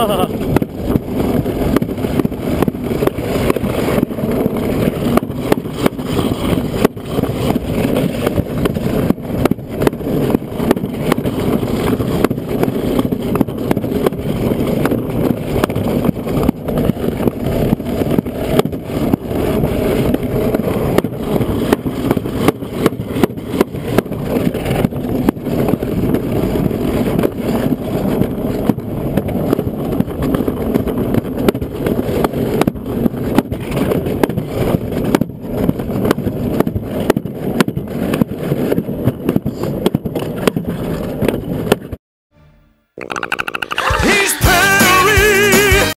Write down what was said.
哈哈哈